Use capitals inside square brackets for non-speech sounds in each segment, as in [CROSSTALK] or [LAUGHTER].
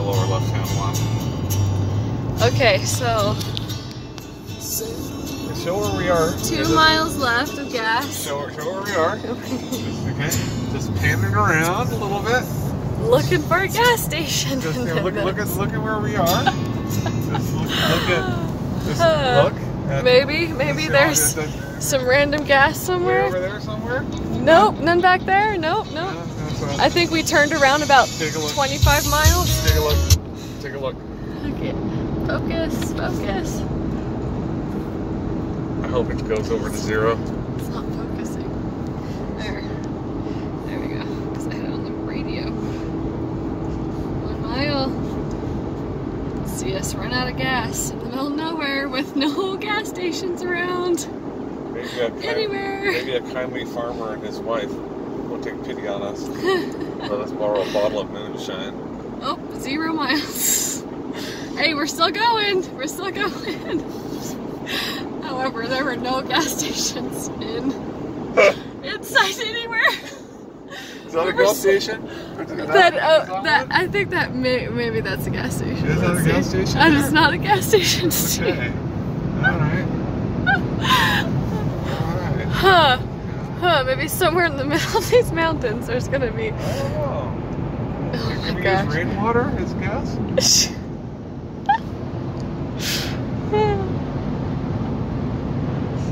the lower left-hand one. Okay, so Show where we are. two Just miles left of gas. Show, show where we are. Okay. Just panning around a little bit. Looking for a gas station. Just you know, look, look at look at where we are. [LAUGHS] Just look, look at. Just uh, look. At, maybe, maybe there's some random gas somewhere. over there somewhere. Nope, none back there. Nope, nope. Yeah, that's what- I think we turned around about Take a look. 25 miles. Take a look. Take a look. Okay, focus, focus. I hope it goes over to zero. It's not focusing. There. There we go. Because I had it on the radio. One mile. See us run out of gas in the middle of nowhere with no [LAUGHS] gas stations around Maybe a kind, anywhere. maybe a kindly farmer and his wife take pity on us. Let us borrow a bottle of moonshine. Oh, zero miles. Hey, we're still going. We're still going. However, there were no gas stations in [LAUGHS] inside anywhere. Is that a gas station? That uh, that I think that may, maybe that's a gas station. Is that a gas station That is not a gas station. Okay. All right. [LAUGHS] All right. Huh. Huh. Maybe somewhere in the [LAUGHS] middle of these mountains, there's gonna be. Oh. Oh Can my we gosh. use rainwater as gas? [LAUGHS]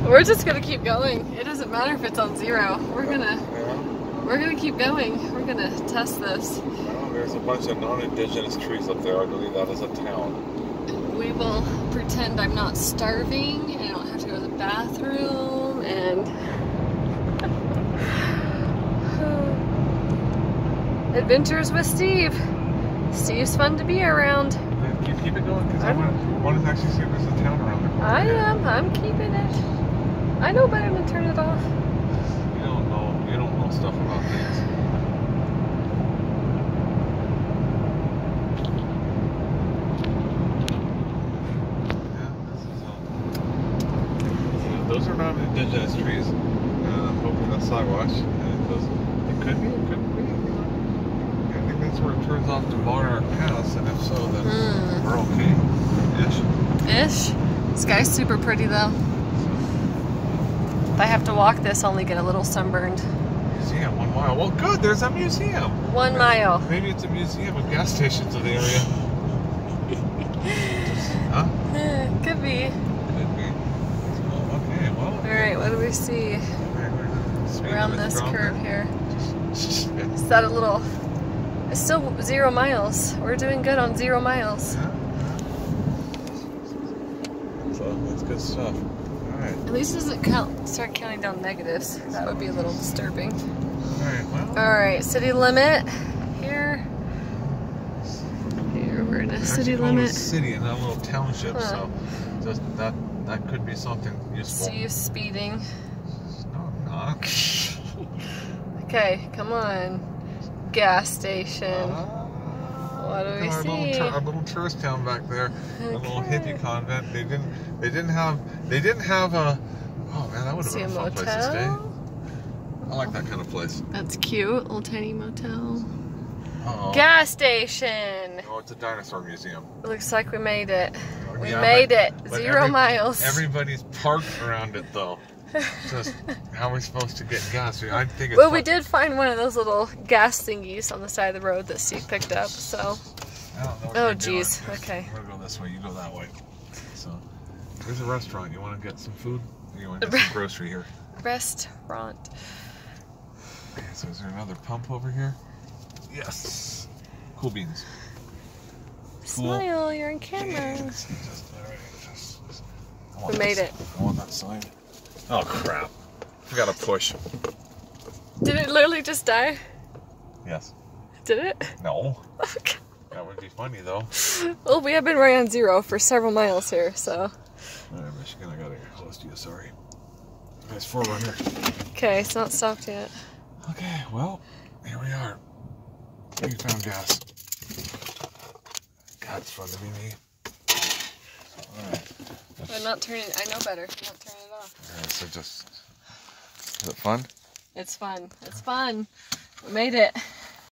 We're just gonna keep going. It doesn't matter if it's on zero. We're gonna Yeah. we're gonna keep going. We're gonna test this. Well, there's a bunch of non-indigenous trees up there. I believe that is a town. We will pretend I'm not starving and I don't have to go to the bathroom and Adventures with Steve. Steve's fun to be around. Then Keep, keep it going because I want, to actually see if there's a town around the corner. I am. I'm keeping it. I know better than turn it off. You don't know. You don't know stuff about things. Yeah, this is, um, those are not indigenous trees. I'm hoping that's Saguache. And it, does, it could be, it couldn't be. you know. I think that's where it turns off to Monarch Pass, and if so, then Hmm. we're okay. Ish. Ish. This guy's super pretty though. If I have to walk this, I'll only get a little sunburned. Museum, one mile. Well, good. There's a museum. One mile. Maybe it's a museum of gas stations in the area. [LAUGHS] huh? Could be. Could be. Well, okay, well. Alright, what do we see Alright, we're gonna speed around this curve here? [LAUGHS] Is that a little. It's still zero miles. We're doing good on zero miles. So that's good stuff. Alright. At least it doesn't count, start counting down negatives. That would be a little disturbing. Alright, well. Alright, city limit here. Here, we're in a city called a limit. city and not a little township, Huh. so just that that could be something useful. See you speeding. No, I'm not. [LAUGHS] Okay, come on. Gas station. Ah. What do we see? Little, our little tourist town back there, a little hippie convent. They didn't. They didn't have. They didn't have a. Oh man, that would have been a a fun place to stay. I like that kind of place. That's cute. Little tiny motel. Oh. Gas station. Oh, it's a dinosaur museum. Looks like we made it. Oh, we Yeah, made but- it. but Zero every- miles. Everybody's parked around it though. Just how are we supposed to get gas? I think. Well, we did find one of those little gas thingies on the side of the road that Steve picked up. So, I don't know what Oh, doing. Okay. I'm gonna go this way. You go that way. So, there's a restaurant. You want to get some food? You want to get some [LAUGHS] grocery here? restaurant. Okay, so is there another pump over here? Yes. Cool beans. Cool. Smile, you're in camera. Just, right, just- just- We made it. I want that sign. Oh crap! We gotta push. Did it literally just die? Yes. Did it? No. [LAUGHS] That would be funny though. well, we have been right on zero for several miles here, so. All right, Michigan, I gotta get close to you. Sorry. Nice 4Runner. Okay, it's not stopped yet. Okay, well, here we are. We found gas. God, it's fun to be me. Alright. I'm not turning. I know better. I'm not turning off. so just. Is it fun? It's fun. It's fun. We made it.